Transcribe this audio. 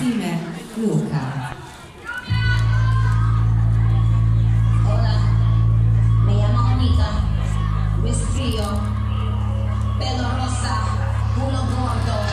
insieme Luca. Hola, me llamo Anita, mi escribo pelo rosa, culo gordo.